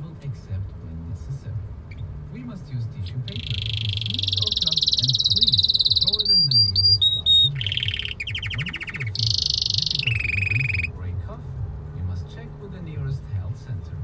bubble except when necessary. We must use tissue paper to squeeze our cup and please throw it in the nearest garbage bin. When we feel fever, difficulty in breathing or a cough, we must check with the nearest health center.